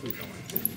food.